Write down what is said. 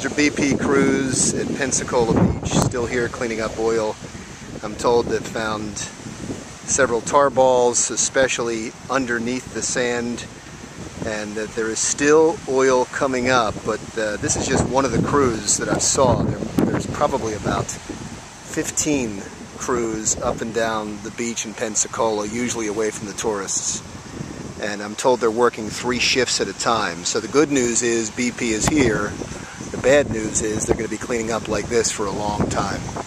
These are BP crews at Pensacola Beach, still here cleaning up oil. I'm told they've found several tar balls, especially underneath the sand, and that there is still oil coming up, but uh, this is just one of the crews that I saw. There, there's probably about 15 crews up and down the beach in Pensacola, usually away from the tourists. And I'm told they're working three shifts at a time. So the good news is BP is here. The bad news is they're going to be cleaning up like this for a long time.